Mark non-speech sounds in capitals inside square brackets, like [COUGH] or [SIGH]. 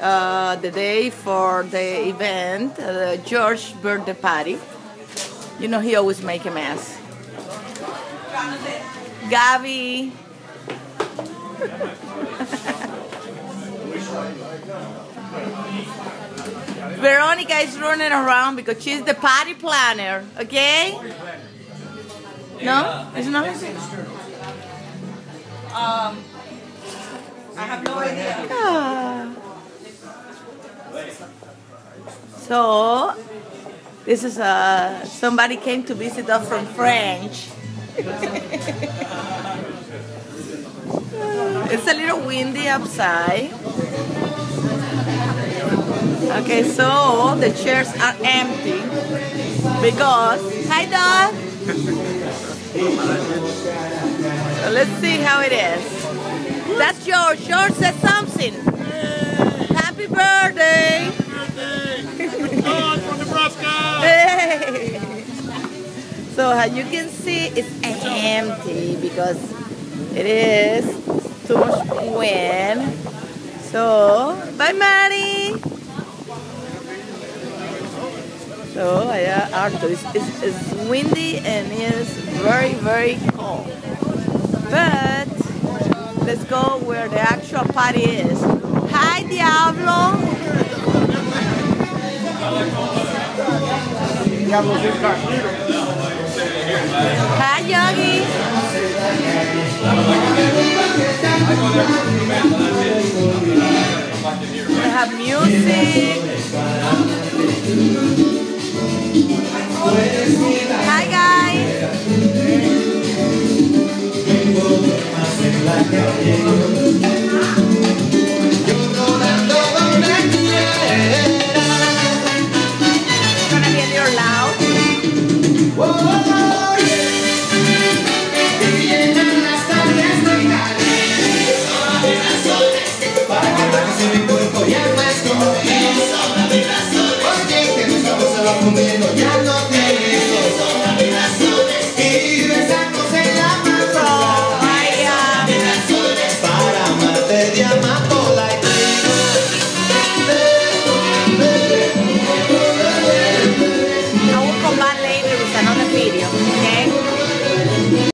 uh, the day for the event, uh, George birthday party. You know, he always make a mess. Gabi. [LAUGHS] Veronica is running around because she's the party planner, okay? No? It's not? Um, I have no idea. Ah. So, this is uh, somebody came to visit us from French. [LAUGHS] it's a little windy outside. Okay, so the chairs are empty because hi dog. So let's see how it is. That's George. George says something. So as you can see, it's empty because it is too much wind. So, bye Maddie. So, yeah, Arthur, it's, it's, it's windy and it's very, very cold. But, let's go where the actual party is. Hi, Diablo. Hi, Yogi. We have music. Hi, guys. menos ya no